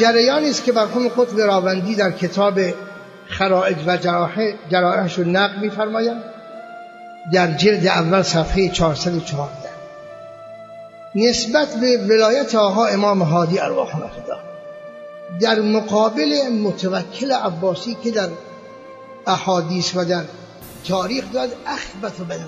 جریانی است که مرحوم قطب راوندی در کتاب خرائج و جرائحش رو نقل میفرمایند در جلد اول صفحه 414 نسبت به ولایت آقا امام هادی ارواح خدا در مقابل متوکل عباسی که در احادیث و در تاریخ داد اخبت بین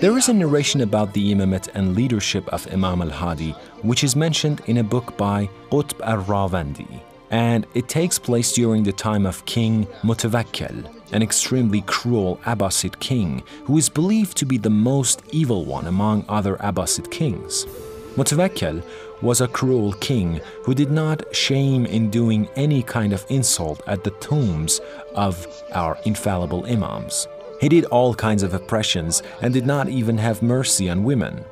There is a narration about the imamate and leadership of Imam al-Hadi, which is mentioned in a book by Qutb al-Rawandi, and it takes place during the time of King Mutawakkil, an extremely cruel Abbasid king who is believed to be the most evil one among other Abbasid kings. Mutawakkil was a cruel king who did not shame in doing any kind of insult at the tombs of our infallible imams. He did all kinds of oppressions and did not even have mercy on women.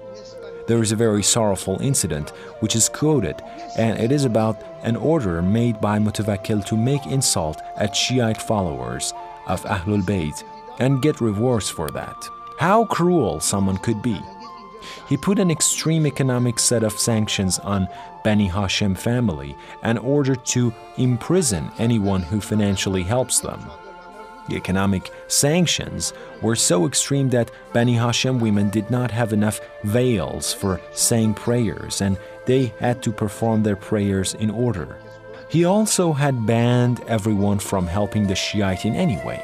There is a very sorrowful incident which is quoted, and it is about an order made by Mutawakkil to make insult at Shiite followers of Ahlul Bayt and get rewards for that. How cruel someone could be. He put an extreme economic set of sanctions on Bani Hashem family and ordered to imprison anyone who financially helps them. The economic sanctions were so extreme that Bani Hashem women did not have enough veils for saying prayers and they had to perform their prayers in order. He also had banned everyone from helping the Shiite in any way.